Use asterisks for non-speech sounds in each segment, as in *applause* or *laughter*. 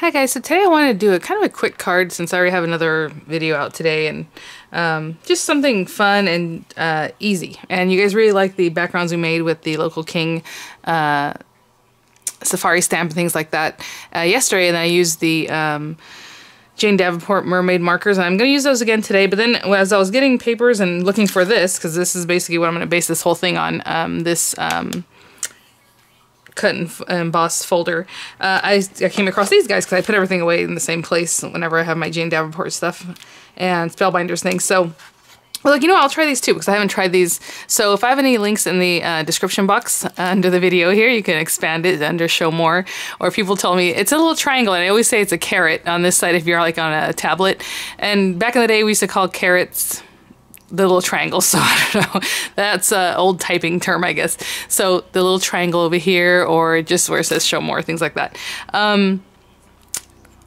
Hi guys, so today I wanted to do a kind of a quick card since I already have another video out today and um, just something fun and uh, easy. And you guys really like the backgrounds we made with the local king uh, safari stamp and things like that. Uh, yesterday and I used the um, Jane Davenport mermaid markers and I'm going to use those again today. But then as I was getting papers and looking for this because this is basically what I'm going to base this whole thing on um, this um, cut and emboss folder, uh, I, I came across these guys because I put everything away in the same place whenever I have my Jane Davenport stuff and Spellbinders things. So well, like, you know? I'll try these too because I haven't tried these. So if I have any links in the uh, description box under the video here, you can expand it under show more. Or people tell me it's a little triangle and I always say it's a caret on this side if you're like on a tablet. And back in the day we used to call carets the little triangle. *laughs* So I don't know. That's an old typing term, I guess. So the little triangle over here, or just where it says show more, things like that. Um,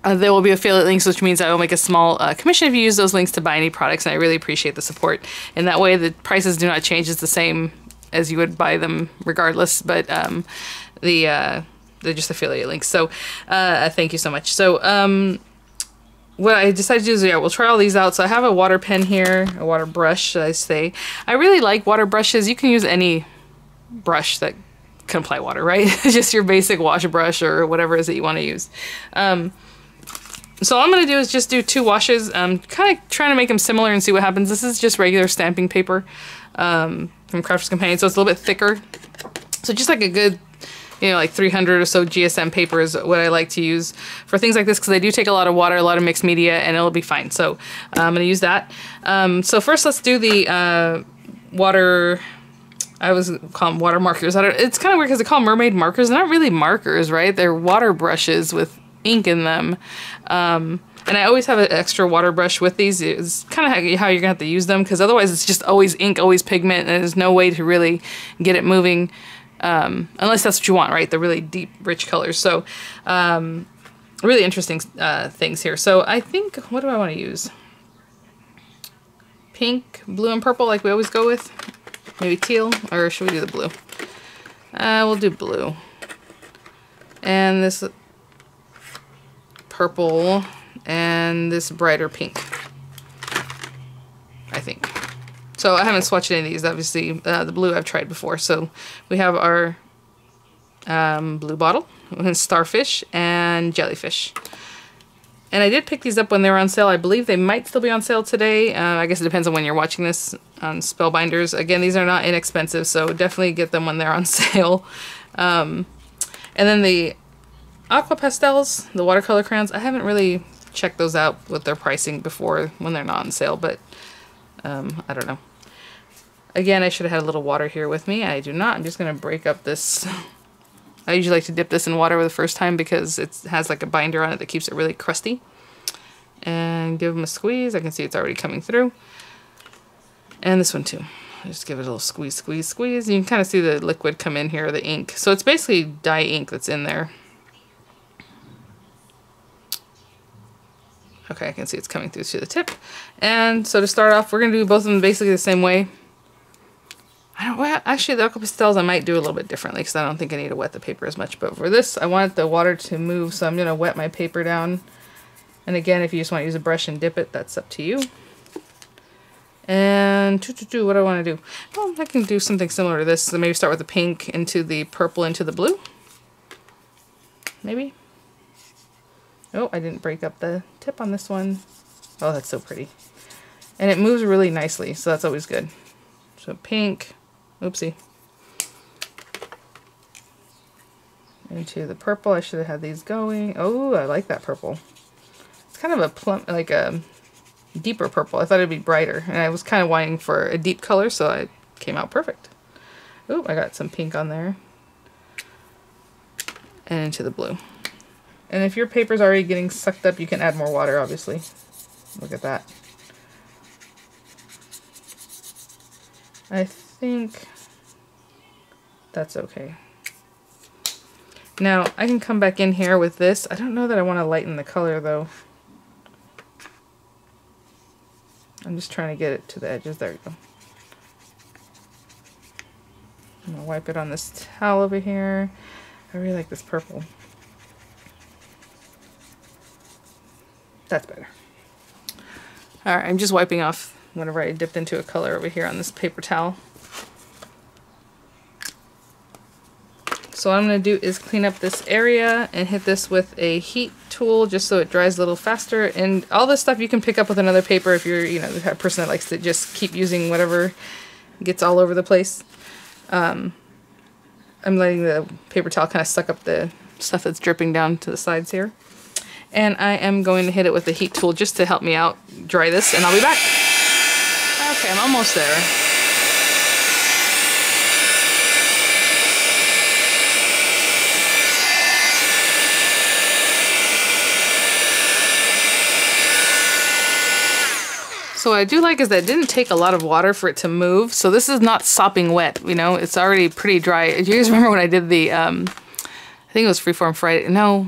uh, there will be affiliate links, which means I will make a small uh, commission if you use those links to buy any products, and I really appreciate the support. And that way, the prices do not change; it's the same as you would buy them regardless. But um, the uh, they're just affiliate links. So uh, thank you so much. So um, what I decided to do is, yeah, we'll try all these out. So I have a water pen here, a water brush, should I say. I really like water brushes. You can use any brush that can apply water, *laughs* right? Just your basic wash brush or whatever it is that you want to use. Um, so all I'm going to do is just do two washes. I'm kind of trying to make them similar and see what happens. This is just regular stamping paper um, from Crafters Companion, so it's a little bit thicker. So just like a good you know, like 300 or so GSM paper is what I like to use for things like this because they do take a lot of water, a lot of mixed media, and it'll be fine. So uh, I'm going to use that. Um, so first let's do the uh, water... I was call them water markers. I don't, it's kind of weird because they call mermaid markers. They're not really markers, right? They're water brushes with ink in them. Um, and I always have an extra water brush with these. It's kind of how you're going to have to use them because otherwise it's just always ink, always pigment, and there's no way to really get it moving um, unless that's what you want, right? The really deep, rich colors. So, um, really interesting uh, things here. So I think, what do I want to use? Pink, blue, and purple like we always go with. Maybe teal, or should we do the blue? Uh, we'll do blue. And this purple, and this brighter pink. I think. So I haven't swatched any of these. Obviously, uh, the blue I've tried before. So we have our um, blue bottle, *laughs* starfish, and jellyfish. And I did pick these up when they were on sale. I believe they might still be on sale today. Uh, I guess it depends on when you're watching this on Spellbinders. Again, these are not inexpensive, so definitely get them when they're on *laughs* sale. Um, and then the aqua pastels, the watercolor crayons, I haven't really checked those out with their pricing before when they're not on sale, but um, I don't know. Again, I should have had a little water here with me. I do not. I'm just going to break up this. I usually like to dip this in water the first time because it has like a binder on it that keeps it really crusty. And give them a squeeze. I can see it's already coming through. And this one too. Just give it a little squeeze, squeeze, squeeze. You can kind of see the liquid come in here, the ink. So it's basically dye ink that's in there. Okay, I can see it's coming through to the tip. And so to start off, we're going to do both of them basically the same way. I don't, well, actually the aqua pastels I might do a little bit differently because I don't think I need to wet the paper as much. But for this, I want the water to move, so I'm going to wet my paper down. And again, if you just want to use a brush and dip it, that's up to you. And to do what do I want to do. Well, I can do something similar to this. So maybe start with the pink into the purple into the blue. Maybe. Oh, I didn't break up the tip on this one. Oh, that's so pretty. And it moves really nicely, so that's always good. So pink, oopsie. Into the purple, I should have had these going. Oh, I like that purple. It's kind of a plum, like a deeper purple. I thought it'd be brighter, and I was kind of wanting for a deep color, so it came out perfect. Oh, I got some pink on there. And into the blue. And if your paper's already getting sucked up, you can add more water, obviously. Look at that. I think that's okay. Now, I can come back in here with this. I don't know that I want to lighten the color, though. I'm just trying to get it to the edges. There we go. I'm going to wipe it on this towel over here. I really like this purple. That's better. All right, I'm just wiping off whenever I dipped into a color over here on this paper towel. So what I'm going to do is clean up this area and hit this with a heat tool just so it dries a little faster. And all this stuff you can pick up with another paper if you're, you know, the person that likes to just keep using whatever gets all over the place. Um, I'm letting the paper towel kind of suck up the stuff that's dripping down to the sides here. And I am going to hit it with the heat tool just to help me out dry this and I'll be back. Okay, I'm almost there. So what I do like is that it didn't take a lot of water for it to move. So this is not sopping wet, you know, it's already pretty dry. Do you guys *laughs* remember when I did the, um, I think it was Freeform Friday. No,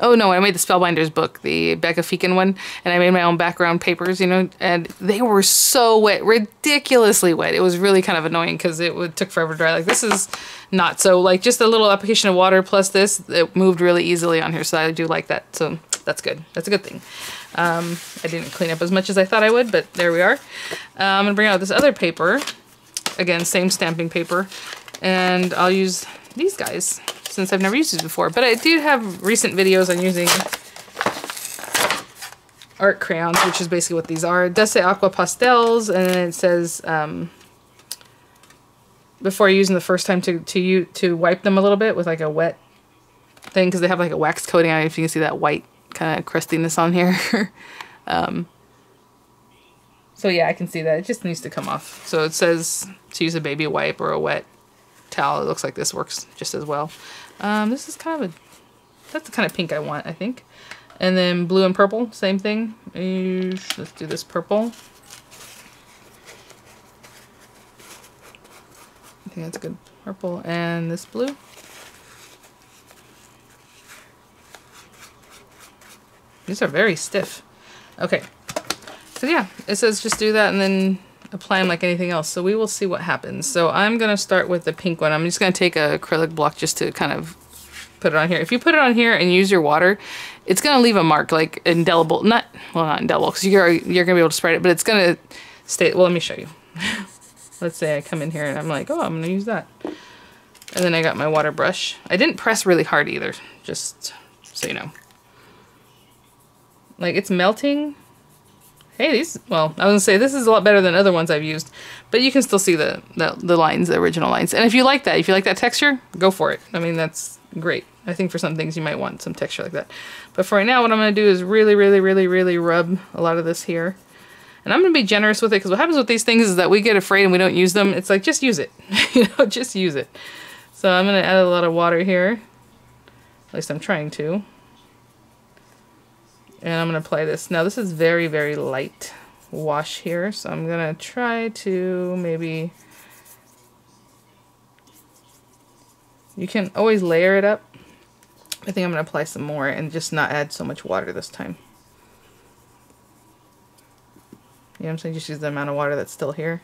Oh no, I made the Spellbinders book, the Becca Feeken one, and I made my own background papers, you know, and they were so wet, ridiculously wet. It was really kind of annoying because it would, took forever to dry. Like this is not so, like just a little application of water plus this, it moved really easily on here, so I do like that. So that's good. That's a good thing. Um, I didn't clean up as much as I thought I would, but there we are. Uh, I'm gonna bring out this other paper, again, same stamping paper, and I'll use these guys since I've never used these before. But I do have recent videos on using art crayons, which is basically what these are. It does say Aqua Pastels, and it says um, before using the first time to to you to wipe them a little bit with like a wet thing because they have like a wax coating on it. If you can see that white kind of crustiness on here. *laughs* um, so yeah, I can see that. It just needs to come off. So it says to use a baby wipe or a wet towel. It looks like this works just as well. Um, this is kind of a, that's the kind of pink I want, I think. And then blue and purple, same thing. Let's do this purple. I think that's good. Purple and this blue. These are very stiff. Okay. So yeah, it says just do that and then apply them like anything else. So we will see what happens. So I'm going to start with the pink one. I'm just going to take a acrylic block just to kind of put it on here. If you put it on here and use your water, it's going to leave a mark like indelible. Not, well, not indelible because you're, you're going to be able to spread it, but it's going to stay. Well, let me show you. *laughs* Let's say I come in here and I'm like, oh, I'm going to use that. And then I got my water brush. I didn't press really hard either, just so you know. Like it's melting, Hey, these, well, I was gonna say this is a lot better than other ones I've used, but you can still see the, the, the lines, the original lines. And if you like that, if you like that texture, go for it. I mean, that's great. I think for some things you might want some texture like that. But for right now, what I'm gonna do is really, really, really, really rub a lot of this here. And I'm gonna be generous with it because what happens with these things is that we get afraid and we don't use them. It's like, just use it, *laughs* you know, just use it. So I'm gonna add a lot of water here. At least I'm trying to. And I'm going to apply this. Now this is very, very light wash here. So I'm going to try to maybe... You can always layer it up. I think I'm going to apply some more and just not add so much water this time. You know what I'm saying? Just use the amount of water that's still here.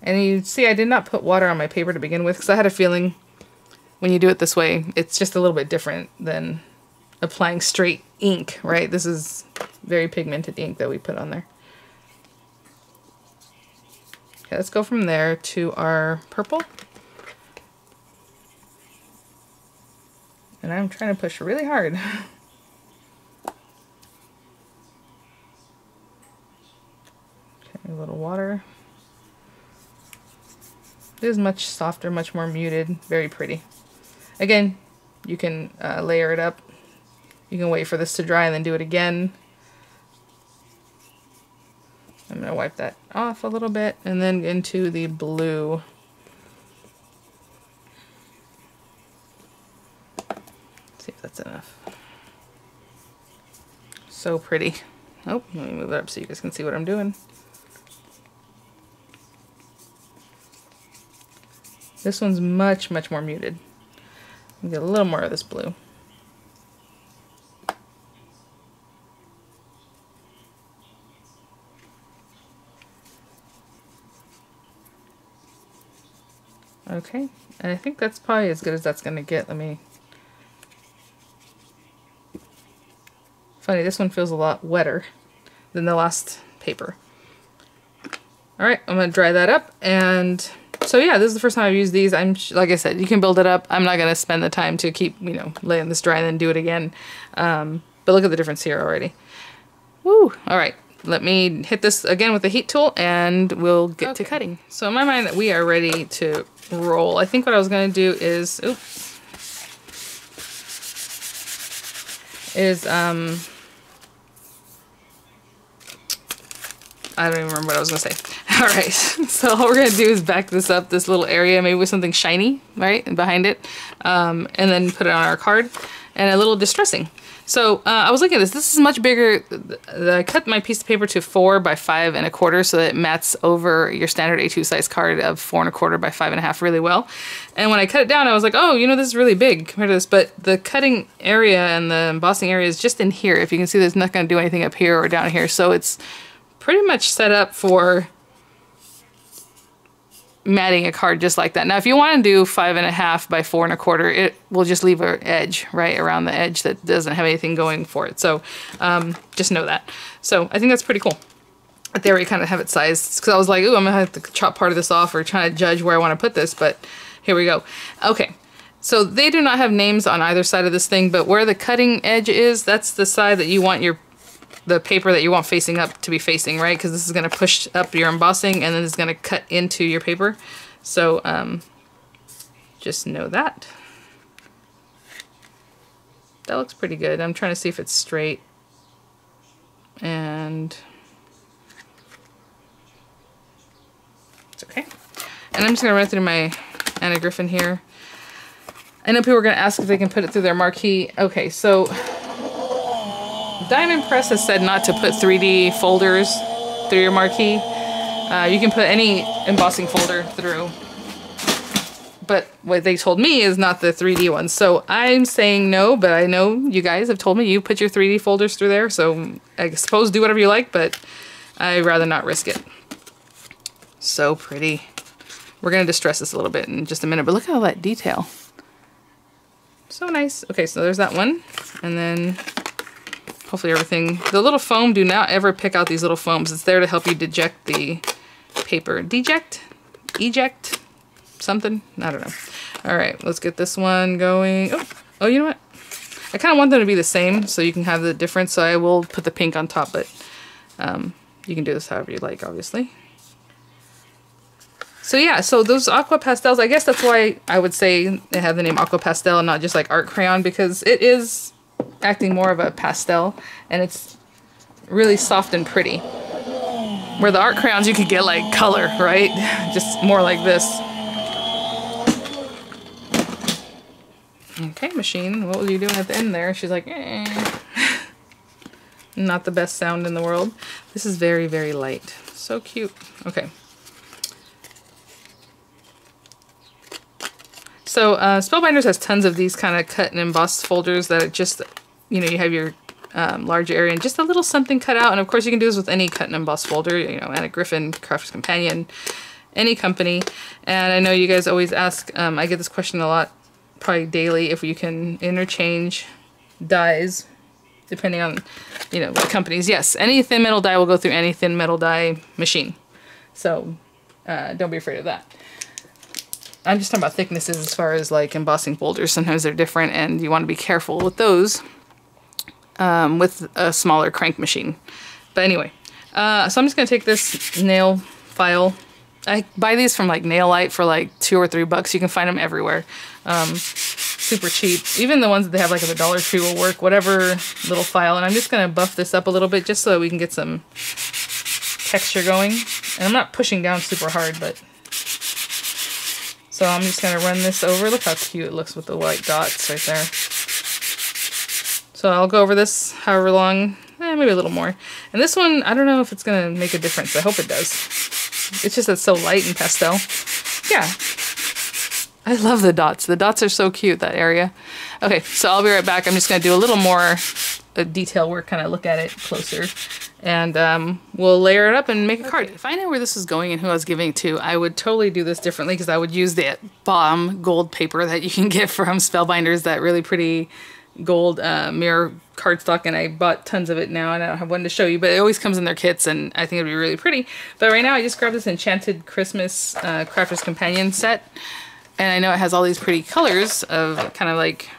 And you see I did not put water on my paper to begin with because I had a feeling when you do it this way, it's just a little bit different than applying straight ink, right? This is very pigmented ink that we put on there. Okay, let's go from there to our purple. And I'm trying to push really hard. *laughs* okay, a little water. It is much softer, much more muted, very pretty. Again, you can uh, layer it up you can wait for this to dry and then do it again. I'm going to wipe that off a little bit and then into the blue. see if that's enough. So pretty. Oh, let me move it up so you guys can see what I'm doing. This one's much, much more muted. Get a little more of this blue. Okay, and I think that's probably as good as that's going to get. Let me Funny, this one feels a lot wetter than the last paper. All right, I'm gonna dry that up. And so yeah, this is the first time I've used these. I'm, like I said, you can build it up. I'm not gonna spend the time to keep, you know, letting this dry and then do it again. Um, but look at the difference here already. Woo, all right. Let me hit this again with the heat tool and we'll get okay. to cutting. So in my mind, that we are ready to roll. I think what I was gonna do is, oops, is, um, I don't even remember what I was gonna say. *laughs* All right, *laughs* so all we're gonna do is back this up, this little area, maybe with something shiny, right, behind it, um, and then put it on our card, and a little distressing. So uh, I was looking at this. This is much bigger. I cut my piece of paper to four by five and a quarter, so that it mats over your standard A2 size card of four and a quarter by five and a half really well. And when I cut it down, I was like, oh, you know, this is really big compared to this. But the cutting area and the embossing area is just in here. If you can see, there's not going to do anything up here or down here. So it's pretty much set up for matting a card just like that. Now, if you want to do five and a half by four and a quarter, it will just leave an edge right around the edge that doesn't have anything going for it. So um, just know that. So I think that's pretty cool. There we kind of have it sized because I was like, ooh, I'm gonna have to chop part of this off or trying to judge where I want to put this. But here we go. Okay. So they do not have names on either side of this thing, but where the cutting edge is, that's the side that you want your the paper that you want facing up to be facing, right? Because this is going to push up your embossing and then it's going to cut into your paper. So um, just know that. That looks pretty good. I'm trying to see if it's straight. And it's okay. And I'm just going to run through my Anna Griffin here. I know people are going to ask if they can put it through their marquee. Okay, so Diamond Press has said not to put 3D folders through your marquee. Uh, you can put any embossing folder through. But what they told me is not the 3D ones. So I'm saying no, but I know you guys have told me you put your 3D folders through there. So I suppose do whatever you like, but I'd rather not risk it. So pretty. We're going to distress this a little bit in just a minute, but look at all that detail. So nice. Okay, so there's that one. And then hopefully everything, the little foam, do not ever pick out these little foams. It's there to help you deject the paper. Deject? Eject? Something? I don't know. All right, let's get this one going. Oh, oh you know what? I kind of want them to be the same so you can have the difference. So I will put the pink on top, but um, you can do this however you like, obviously. So yeah, so those aqua pastels, I guess that's why I would say they have the name aqua pastel and not just like art crayon because it is acting more of a pastel and it's really soft and pretty. Where the art crayons you could get like color, right? *laughs* Just more like this. Okay, machine, what were you doing at the end there? She's like, eh. *laughs* Not the best sound in the world. This is very, very light. So cute. Okay. So uh, Spellbinders has tons of these kind of cut and embossed folders that just you know, you have your um, large area and just a little something cut out. And of course you can do this with any cut and emboss folder, you know, Anna Griffin, Crafters Companion, any company. And I know you guys always ask, um, I get this question a lot, probably daily, if you can interchange dies depending on, you know, the companies. Yes, any thin metal die will go through any thin metal die machine. So uh, don't be afraid of that. I'm just talking about thicknesses as far as like embossing folders. Sometimes they're different and you want to be careful with those um, with a smaller crank machine. But anyway, uh, so I'm just going to take this nail file. I buy these from like Nailite for like two or three bucks. You can find them everywhere. Um, super cheap. Even the ones that they have like at the Dollar Tree will work. Whatever little file. And I'm just going to buff this up a little bit just so we can get some texture going. And I'm not pushing down super hard, but... So I'm just going to run this over. Look how cute it looks with the white dots right there. So I'll go over this however long, eh, maybe a little more. And this one, I don't know if it's going to make a difference. I hope it does. It's just it's so light and pastel. Yeah. I love the dots. The dots are so cute, that area. Okay, so I'll be right back. I'm just going to do a little more uh, detail work, kind of look at it closer. And um, we'll layer it up and make a card. If I knew where this was going and who I was giving it to, I would totally do this differently because I would use the bomb gold paper that you can *laughs* get from Spellbinders, that really pretty gold uh, mirror cardstock and I bought tons of it now and I don't have one to show you, but it always comes in their kits and I think it'd be really pretty. But right now I just grabbed this Enchanted Christmas uh, Crafter's Companion set and I know it has all these pretty colors of kind of like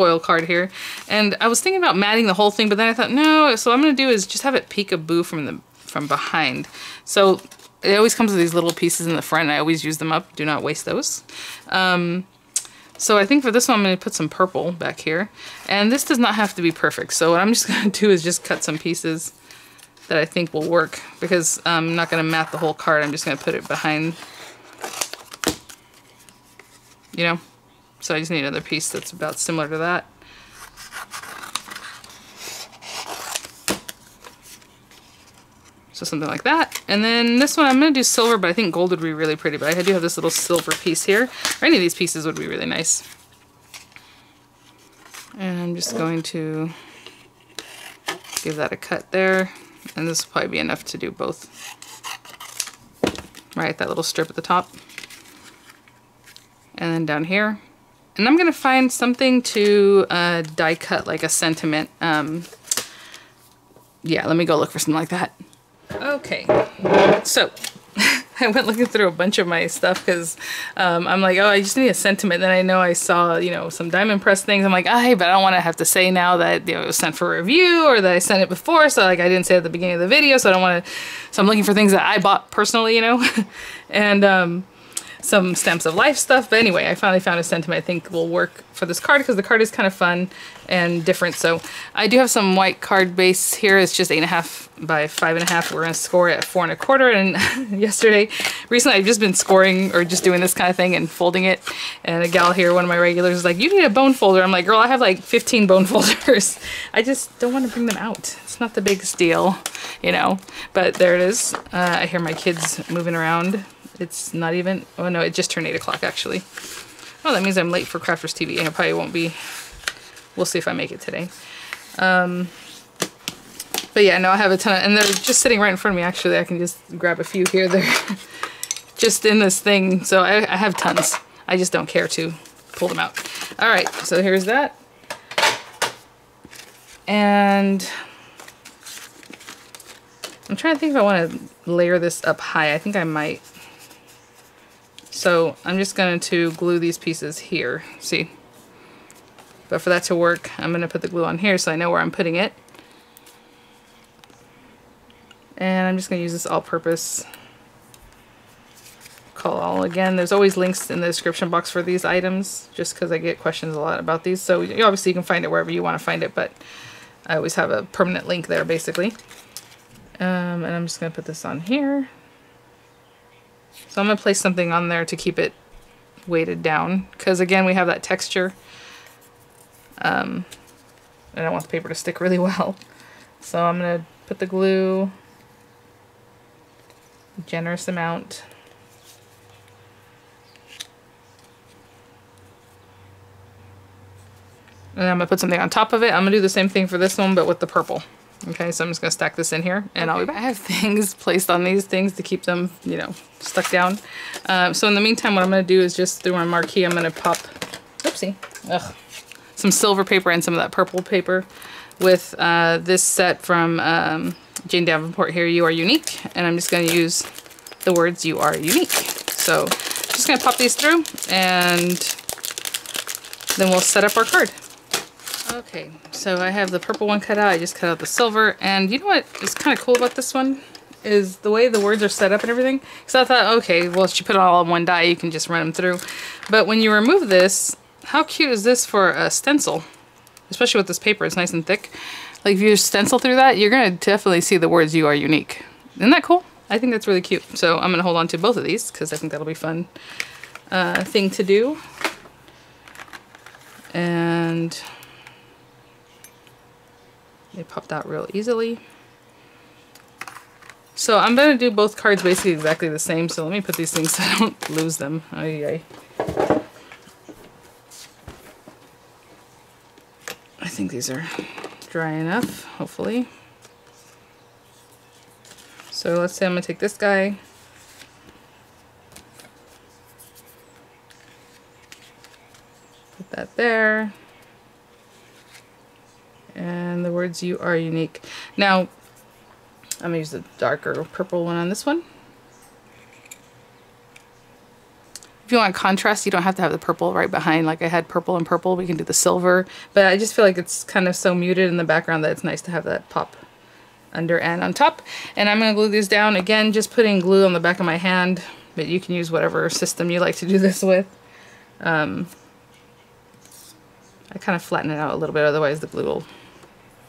foil card here. And I was thinking about matting the whole thing, but then I thought, no, so I'm gonna do is just have it peekaboo from the from behind. So it always comes with these little pieces in the front I always use them up. Do not waste those. Um, so I think for this one, I'm going to put some purple back here. And this does not have to be perfect. So what I'm just *laughs* going to do is just cut some pieces that I think will work because I'm not going to mat the whole card. I'm just going to put it behind, you know? So I just need another piece that's about similar to that. So something like that. And then this one, I'm to do silver, but I think gold would be really pretty. But I do have this little silver piece here. Or any of these pieces would be really nice. And I'm just going to give that a cut there. And this will probably be enough to do both. Right, that little strip at the top. And then down here. And I'm to find something to uh, die cut, like a sentiment. Um, yeah, let me go look for something like that. Okay, so *laughs* I went looking through a bunch of my stuff because um, I'm like, oh, I just need a sentiment. Then I know I saw, you know, some diamond press things. I'm like, ah, but I don't want to have to say now that you know, it was sent for review or that I sent it before. So like I didn't say at the beginning of the video, so I don't want to. So I'm looking for things that I bought personally, you know, *laughs* and um, some stamps of life stuff. But anyway, I finally found a sentiment I think will work for this card because the card is kind of fun and different. So I do have some white card base here. It's just eight and a half by five and a half. We're gonna score it at four and a quarter. And *laughs* yesterday, recently I've just been scoring or just doing this kind of thing and folding it. And a gal here, one of my regulars is like, you need a bone folder. I'm like, girl, I have like 15 bone *laughs* folders. I just don't want to bring them out. It's not the biggest deal, you know, but there it is. Uh, I hear my kids moving around it's not even, oh no, it just turned 8 o'clock actually. Oh, that means I'm late for Crafters TV. And I probably won't be, we'll see if I make it today. Um, but yeah, no, I have a ton of, and they're just sitting right in front of me actually. I can just grab a few here. They're *laughs* just in this thing. So I, I have tons. I just don't care to pull them out. All right, so here's that. And I'm trying to think if I want to layer this up high. I think I might. So I'm just going to glue these pieces here, see? But for that to work, I'm going to put the glue on here so I know where I'm putting it. And I'm just going to use this all-purpose Collall again. There's always links in the description box for these items, just because I get questions a lot about these. So you obviously you can find it wherever you want to find it, but I always have a permanent link there, basically. Um, and I'm just going to put this on here. So I'm to place something on there to keep it weighted down. Because again, we have that texture. Um, and I want the paper to stick really *laughs* well. So I'm to put the glue, generous amount. And I'm to put something on top of it. I'm going to do the same thing for this one, but with the purple. Okay, so I'm just gonna stack this in here and okay. I'll be back. I have *laughs* things placed on these things to keep them, you know, stuck down. Uh, so in the meantime, what I'm gonna do is just through my marquee, I'm gonna pop, oopsie, ugh, some silver paper and some of that purple paper with uh, this set from um, Jane Davenport here, You Are Unique. And I'm just gonna use the words You Are Unique. So just gonna pop these through and then we'll set up our card. Okay, so I have the purple one cut out. I just cut out the silver. And you know what is kind of cool about this one? Is the way the words are set up and everything. Because I thought, okay, well, if you put it all on one die, you can just run them through. But when you remove this, how cute is this for a stencil? Especially with this paper, it's nice and thick. Like if you stencil through that, you're going to definitely see the words you are unique. Isn't that cool? I think that's really cute. So I'm going to hold on to both of these because I think that'll be fun uh, thing to do. And they popped out real easily. So I'm going to do both cards basically exactly the same. So let me put these things so I don't lose them. I think these are dry enough, hopefully. So let's say I'm going to take this guy. Put that there. And words, you are unique. Now, I'm going to use the darker purple one on this one. If you want contrast, you don't have to have the purple right behind like I had purple and purple. We can do the silver. But I just feel like it's kind of so muted in the background that it's nice to have that pop under and on top. And I'm going to glue these down. Again, just putting glue on the back of my hand. But you can use whatever system you like to do this with. Um, I kind of flatten it out a little bit, otherwise the glue will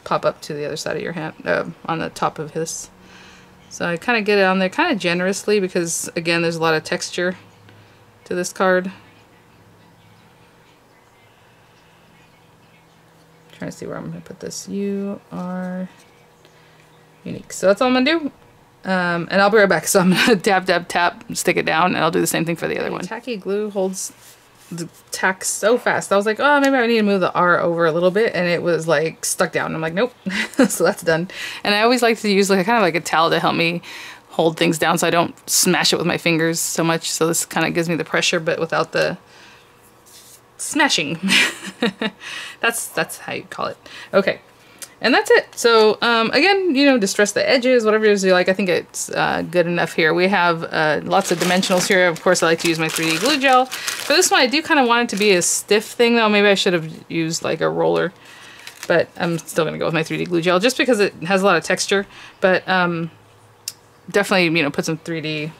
pop up to the other side of your hand, uh, on the top of his. So I kind of get it on there kind of generously because, again, there's a lot of texture to this card. trying to see where I'm going to put this. You are unique. So that's all I'm going to do. Um, and I'll be right back. *laughs* So I'm going to tap, tap, tap, stick it down, and I'll do the same thing for the other one. Tacky glue holds the tack so fast. I was like, oh, maybe I need to move the R over a little bit. And it was like stuck down. I'm like, nope. *laughs* so that's done. And I always like to use like kind of like a towel to help me hold things down so I don't smash it with my fingers so much. So this kind of gives me the pressure, but without the smashing. *laughs* that's that's how you call it. Okay. And that's it. So um, again, you know, distress the edges, whatever it is you like. I think it's uh, good enough here. We have uh, lots of dimensionals here. Of course, I like to use my 3D glue gel. For this one, I do kind of want it to be a stiff thing though. Maybe I should have used like a roller. But I'm still going to go with my 3D glue gel just because it has a lot of texture. But um, definitely, you know, put some 3D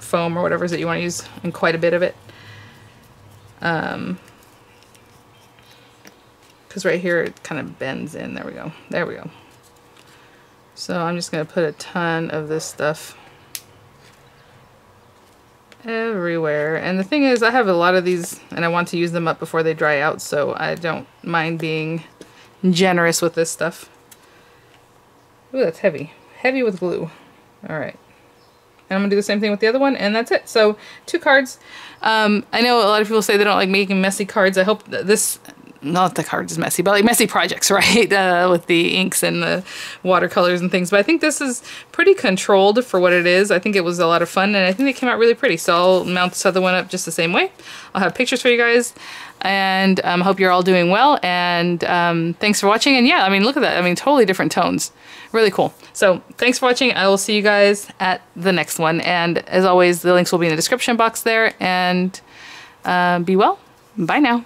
foam or whatever it is that you want to use and quite a bit of it. Um, because right here it kind of bends in. There we go. There we go. So I'm just going to put a ton of this stuff everywhere. And the thing is, I have a lot of these and I want to use them up before they dry out, so I don't mind being generous with this stuff. Ooh, that's heavy. Heavy with glue. All right. And I'm going to do the same thing with the other one, and that's it. So, two cards. Um, I know a lot of people say they don't like making messy cards. I hope this not the cards is messy, but like messy projects, *laughs* right? Uh, with the inks and the watercolors and things. But I think this is pretty controlled for what it is. I think it was a lot of fun and I think it came out really pretty. So I'll mount this other one up just the same way. I'll have pictures for you guys and I um, hope you're all doing well. And um, thanks for watching. And yeah, I mean, look at that. I mean, totally different tones. Really cool. So thanks for watching. I will see you guys at the next one. And as always, the links will be in the description box there. And uh, be well. Bye now.